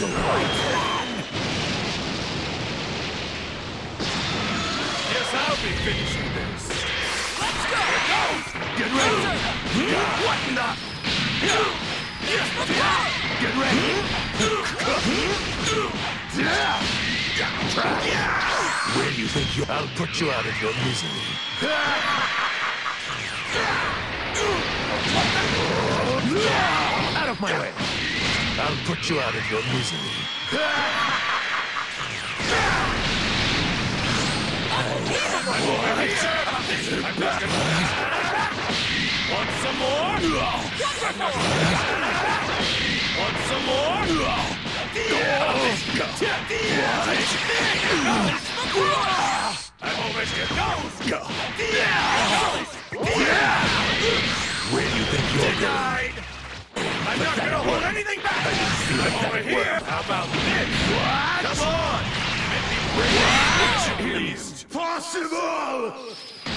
you're going? Guess I'll be finishing this. Let's go! Get ready! What in the? Get ready! Where do you think you... I'll put you out of your misery. Out of my way! I'll put you out of your misery. Want some more? Want some more? I'm always get those. Where do you think you're going? I'm not gonna hold anything back. Over here. How about this? What? Come on. Make me. Please. Possible!